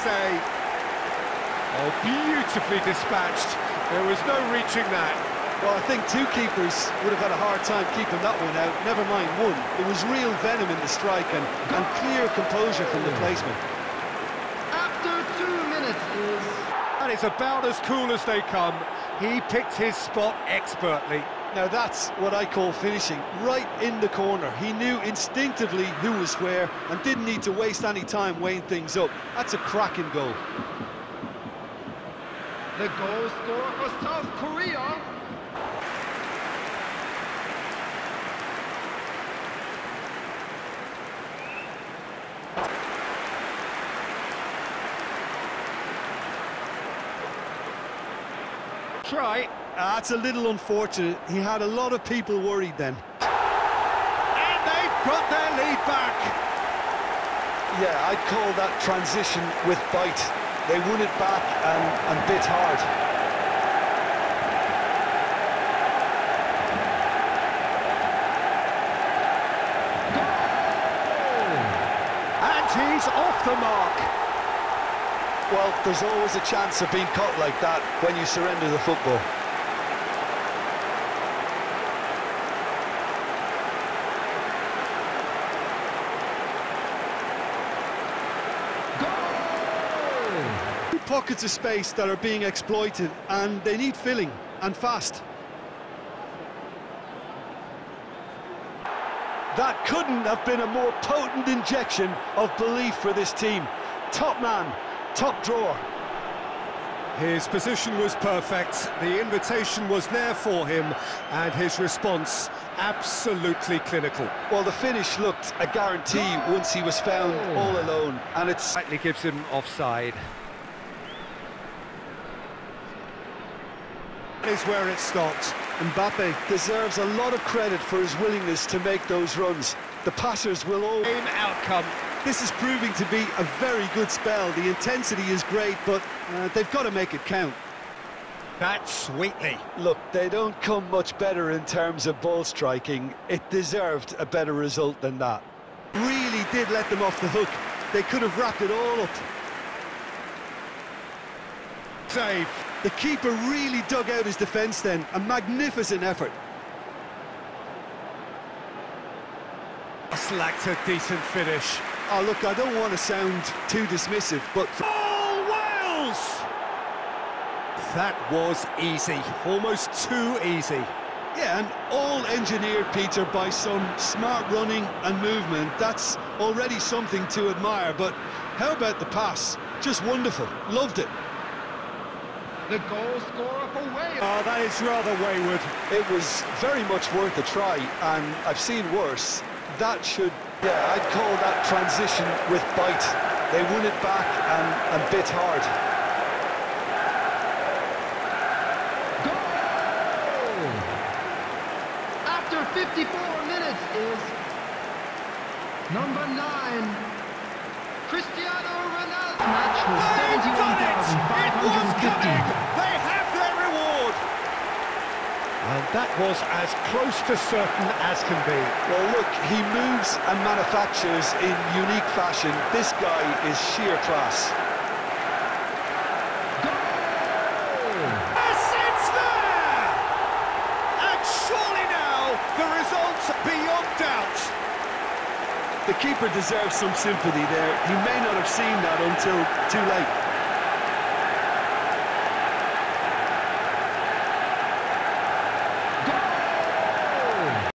say. Oh, beautifully dispatched. There was no reaching that. Well, I think two keepers would have had a hard time keeping that one out, never mind one. It was real venom in the strike and, and clear composure from the placement. After two minutes is... That is about as cool as they come. He picked his spot expertly. Now that's what I call finishing, right in the corner. He knew instinctively who was where and didn't need to waste any time weighing things up. That's a cracking goal. The goal scorer for South Korea Try. Ah, That's a little unfortunate. He had a lot of people worried then. And they've got their lead back. Yeah, I'd call that transition with bite. They won it back and, and bit hard. And he's off the mark. Well, there's always a chance of being caught like that when you surrender the football. Pockets of space that are being exploited and they need filling and fast. That couldn't have been a more potent injection of belief for this team. Top man, top drawer. His position was perfect, the invitation was there for him, and his response absolutely clinical. Well, the finish looked a guarantee once he was found oh. all alone, and it Slightly gives him offside. Is where it stopped. Mbappe deserves a lot of credit for his willingness to make those runs. The passers will all... Same outcome. This is proving to be a very good spell. The intensity is great, but uh, they've got to make it count. That sweetly. Look, they don't come much better in terms of ball striking. It deserved a better result than that. Really did let them off the hook. They could have wrapped it all up. Save. The keeper really dug out his defence then. A magnificent effort. Slacked a decent finish. Oh, look, I don't want to sound too dismissive, but... Oh, Wales! That was easy. Almost too easy. Yeah, and all engineered, Peter, by some smart running and movement. That's already something to admire, but how about the pass? Just wonderful. Loved it. The goal scorer for Wales. Oh, that is rather wayward. It was very much worth a try, and I've seen worse. That should... Yeah, I'd call that transition with bite. They won it back and, and bit hard. Goal! After 54 minutes is number nine, Cristiano And that was as close to certain as can be. Well, look, he moves and manufactures in unique fashion. This guy is sheer class. Yes, it's there! And surely now, the result's beyond doubt. The keeper deserves some sympathy there. He may not have seen that until too late.